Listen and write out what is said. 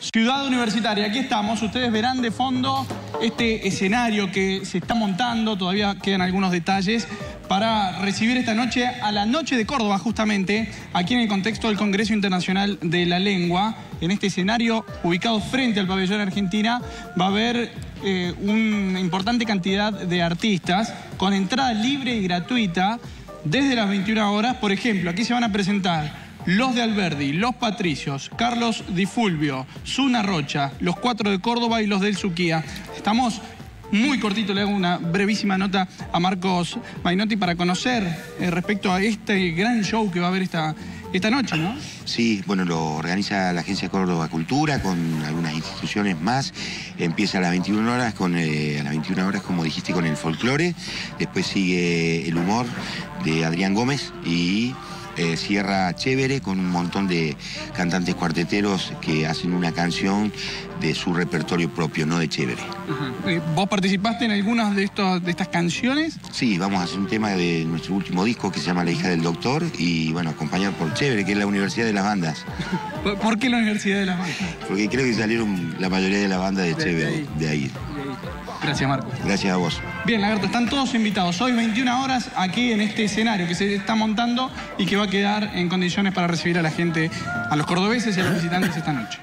Ciudad Universitaria, aquí estamos. Ustedes verán de fondo este escenario que se está montando, todavía quedan algunos detalles, para recibir esta noche a la Noche de Córdoba, justamente, aquí en el contexto del Congreso Internacional de la Lengua. En este escenario, ubicado frente al pabellón Argentina, va a haber eh, una importante cantidad de artistas con entrada libre y gratuita desde las 21 horas. Por ejemplo, aquí se van a presentar los de Alberdi, los Patricios, Carlos Di Fulvio, Zuna Rocha, los cuatro de Córdoba y los del Suquía. Estamos muy cortito, le hago una brevísima nota a Marcos Mainotti para conocer eh, respecto a este gran show que va a haber esta, esta noche, ¿no? Sí, bueno, lo organiza la Agencia Córdoba Cultura con algunas instituciones más. Empieza a las 21 horas, con, eh, a las 21 horas, como dijiste, con el folclore. Después sigue el humor de Adrián Gómez y eh, cierra chévere con un montón de cantantes cuarteteros que hacen una canción de su repertorio propio, no de chévere. Eh, ¿Vos participaste en algunas de, estos, de estas canciones? Sí, vamos a hacer un tema de nuestro último disco que se llama La hija del doctor y bueno, acompañado por Chévere, que es la Universidad de las Bandas. ¿Por qué la Universidad de las Bandas? Porque creo que salieron la mayoría de las bandas de, Chévere, De ahí. Gracias, Marco. Gracias a vos. Bien, Lagarto, están todos invitados. Hoy 21 horas aquí en este escenario que se está montando y que va a quedar en condiciones para recibir a la gente, a los cordobeses y a los visitantes esta noche.